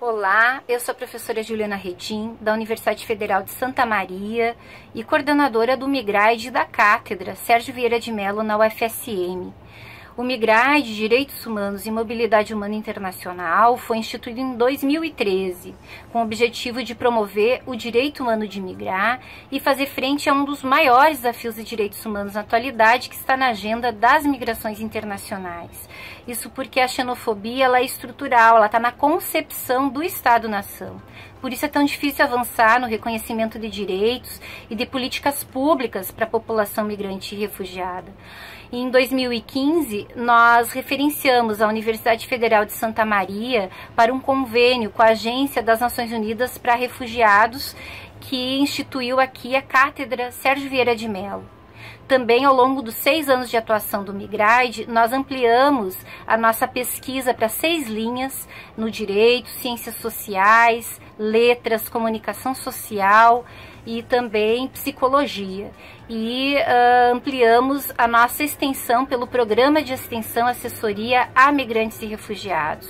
Olá, eu sou a professora Juliana Redim, da Universidade Federal de Santa Maria e coordenadora do Migrade da Cátedra Sérgio Vieira de Mello na UFSM. O MIGRAI de Direitos Humanos e Mobilidade Humana Internacional foi instituído em 2013, com o objetivo de promover o direito humano de migrar e fazer frente a um dos maiores desafios de direitos humanos na atualidade, que está na agenda das migrações internacionais. Isso porque a xenofobia ela é estrutural, ela está na concepção do Estado-nação. Por isso é tão difícil avançar no reconhecimento de direitos e de políticas públicas para a população migrante e refugiada. Em 2015, nós referenciamos a Universidade Federal de Santa Maria para um convênio com a Agência das Nações Unidas para Refugiados, que instituiu aqui a Cátedra Sérgio Vieira de Mello. Também, ao longo dos seis anos de atuação do Migride, nós ampliamos a nossa pesquisa para seis linhas no direito, ciências sociais, letras, comunicação social e também psicologia. E uh, ampliamos a nossa extensão pelo Programa de Extensão Assessoria a Migrantes e Refugiados.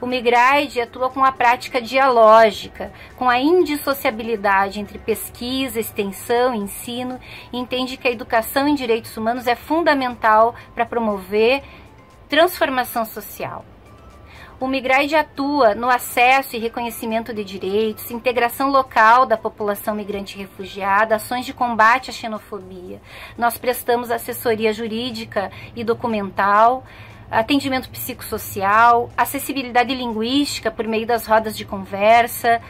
O Migride atua com a prática dialógica, com a indissociabilidade entre pesquisa, extensão, ensino, e entende que a educação em direitos humanos é fundamental para promover transformação social. O Migrade atua no acesso e reconhecimento de direitos, integração local da população migrante e refugiada, ações de combate à xenofobia. Nós prestamos assessoria jurídica e documental, atendimento psicossocial, acessibilidade linguística por meio das rodas de conversa,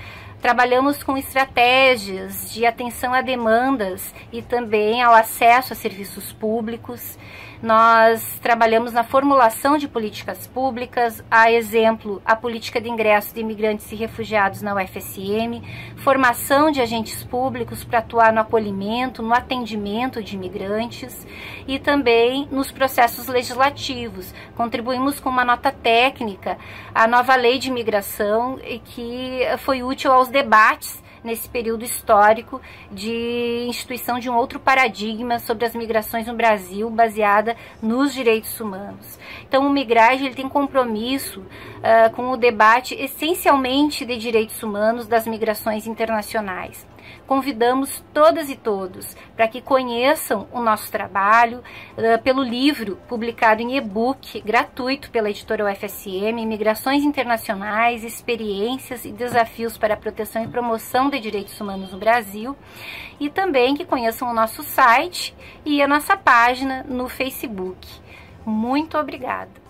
Trabalhamos com estratégias de atenção a demandas e também ao acesso a serviços públicos. Nós trabalhamos na formulação de políticas públicas, a exemplo, a política de ingresso de imigrantes e refugiados na UFSM, formação de agentes públicos para atuar no acolhimento, no atendimento de imigrantes e também nos processos legislativos. Contribuímos com uma nota técnica à nova lei de imigração que foi útil aos debates nesse período histórico de instituição de um outro paradigma sobre as migrações no Brasil baseada nos direitos humanos. Então, o Migrage ele tem compromisso uh, com o debate essencialmente de direitos humanos das migrações internacionais. Convidamos todas e todos para que conheçam o nosso trabalho uh, pelo livro publicado em e-book gratuito pela editora UFSM, Migrações Internacionais, Experiências e Desafios para a Proteção e Promoção de Direitos Humanos no Brasil, e também que conheçam o nosso site e a nossa página no Facebook. Muito obrigada!